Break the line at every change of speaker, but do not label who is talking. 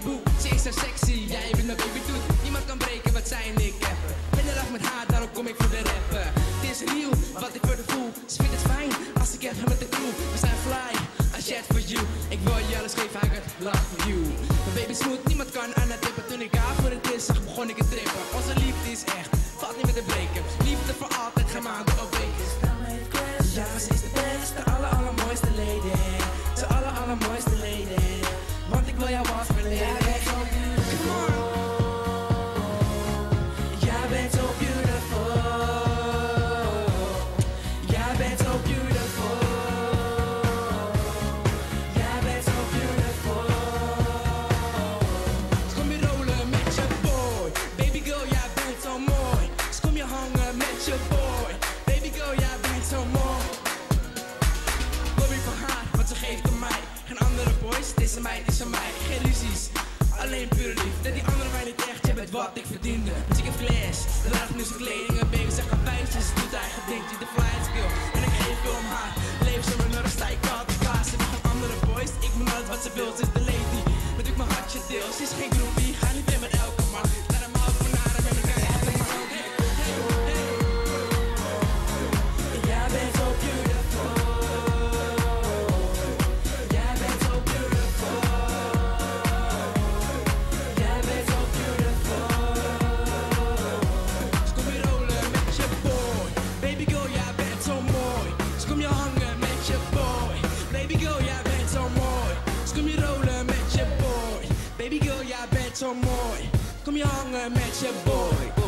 zo sexy, jij bent mijn baby doet. Niemand kan breken wat zij en ik hebben. Ben de lach met haar, daarom kom ik voor de rappen. Het is real, wat ik voor de voel. Ze het fijn, als ik heb met de crew. We zijn fly, I chat for you. Ik wil je alles geven, I got love for you. Mijn baby smooth, niemand kan aan het tippen. Toen ik haar voor het eerst zag, begon ik te trippen. Onze liefde is echt, valt niet met te breken. Liefde voor altijd, geen maanden of weken. Ja, ze is de beste, aller allermooiste lady. De aller allermooiste lady. Want ik wil jou als is aan mij, is aan mij. Geen ruzies, alleen pure liefde. Die andere mij niet echt, je bent wat ik verdiende. Dus ik heb flash, de draagt nu zijn kleding. En baby zegt een wijsjes, doet eigen ding, die de flyers skill. En ik geef veel om haar, leef zo mijn sta ik altijd klaar. Ze geen andere boys, ik moet nooit wat ze wil, is de lady. Met ik mijn hartje deel, ze is geen groepie, ga niet meer met elke man. Baby girl, jij bent zo mooi. Kom je hangen met je boy.